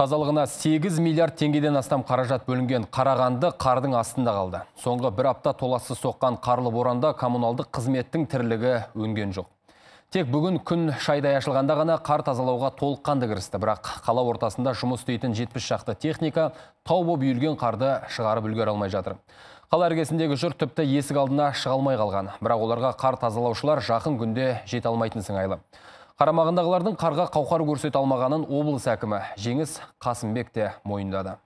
Тазалығына 8 миллиард теңгеден астам қаражат бөлінген Қарағанды қардың астында қалды. Соңғы бір апта толасы соққан қарлы боранда коммуналдық қызметтің тірлігі өнген жоқ. Тек бүгін күн шайдай ашылғанда ғана қар тазалауға толыққанды кірісті. Бірақ қала ортасында жұмыс істейтін 70 шақты техника тау боп үйілген қарды шығарып үлгере алмай жатыр. Қала іргесіндегі жұрт тіпті есік алдына шыға алмай қалған. Бірақ оларға қар тазалаушылар жақын күнде жете алмайтын сыңайлы. Қарамағындағылардың қарға қауқар көрсете алмағанын облыс әкімі Жеңіс Қасымбек те мойындады.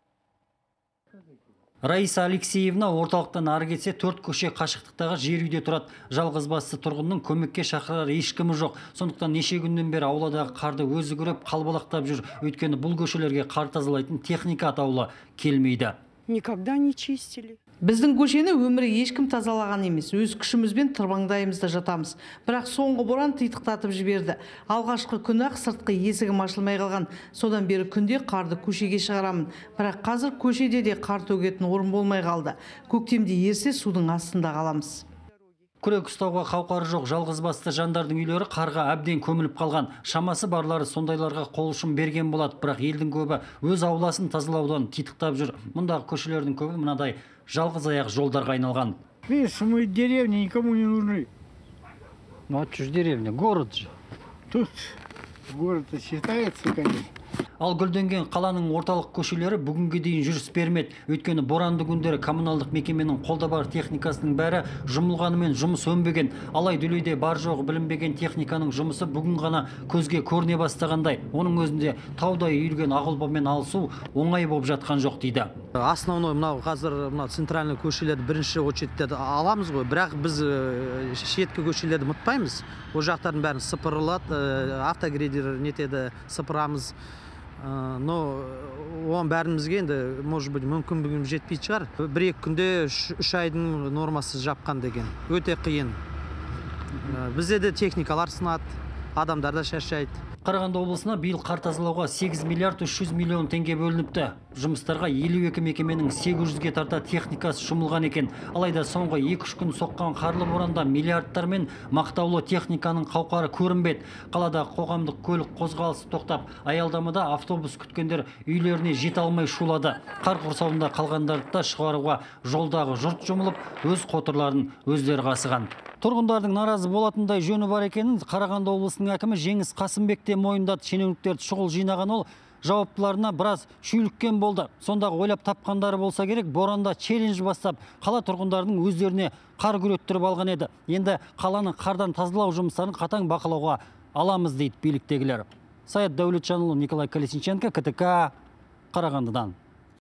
Раиса Алексеевна орталықтан ары кетсе төрт көше қашықтықтағы жер үйде тұрады. Жалғызбасты тұрғынның көмекке шақырар ешкімі жоқ. Сондықтан неше күннен бері ауладағы қарды өзі күреп қалбалақтап жүр. Өйткені бұл көшелерге қар тазалайтын техника атаулы келмейді. никогда не чистили. Біздің көшені өмірі ешкім тазалаған емес. Өз күшімізбен тырбаңдаймызда жатамыз. Бірақ соңғы боран титықтатып жіберді. Алғашқы күні ақ сыртқы есігім ашылмай қалған. Содан бері күнде қарды көшеге шығарамын. Бірақ қазір көшеде де қар төгетін орын болмай қалды. Көктемде ерсе судың астында қаламыз. Күрек ұстауға қауқары жоқ жалғызбасты жандардың үйлері қарға әбден көміліп қалған. Шамасы барлары сондайларға қол ұшын берген болады, бірақ елдің көбі өз ауласын тазалаудан титықтап жүр. Мұндағы көшелердің көбі мынадай жалғыз аяқ жолдарға айналған. Видишь, мы деревни никому не нужны. Ну, а что ж деревня, город же. Тут город считается, конечно. Ал гүлденген қаланың орталық көшелері бүгінге дейін жүріс бермеді. Өйткені боранды күндері коммуналдық мекеменің қолда бар техникасының бәрі жұмылғанымен жұмыс өнбеген. Алай дүлейде бар жоғы білінбеген техниканың жұмысы бүгін ғана көзге көріне бастағандай. Оның өзінде таудай үйілген ақ алысу оңай болып жатқан жоқ дейді. основной мынау қазір мынау центральный көшелерді бірінші очередьте аламыз ғой бірақ біз э, шеткі көшелерді ұмытпаймыз ол жақтардың бәрін сыпырылады э, автогрейдер нетеді сыпырамыз но оған бәрімізге енді может быть мүмкіндігіміз жетпейтін шығар. Бір екі күнде үш айдың нормасы жапқан деген. Өте қиын. Э, бізде де техникалар сынады адамдар да шаршайды. Қарағанды облысына биыл қар тазалауға 8 миллиард 300 миллион теңге бөлініпті. Жұмыстарға 52 мекеменің 800-ге тарта техникасы жұмылған екен. Алайда соңғы 2-3 күн соққан қарлы боранда миллиардтар мен мақтаулы техниканың қауқары көрінбеді. Қалада қоғамдық көлік қозғалысы тоқтап, аялдамада автобус күткендер үйлеріне жете алмай шулады. Қар құрсауында қалғандарды да шығаруға жолдағы жұрт жұмылып, өз қотырларын өздері қасыған. Тұрғындардың наразы болатындай жөні бар екенін Қарағанды облысының әкімі Жеңіс Қасымбек те мойындады. Шенеуніктерді шұғыл жинаған ол жауаптыларына біраз шүйліккен болды. Сондағы ойлап тапқандары болса керек, боранда челлендж бастап, қала тұрғындарының өздеріне қар күреттіріп алған еді. Енді қаланы қардан тазалау жұмыстарын қатаң бақылауға аламыз дейді биліктегілер. Саят Дәулетжанұлы Николай Колесниченко, КТК, Қарағандыдан.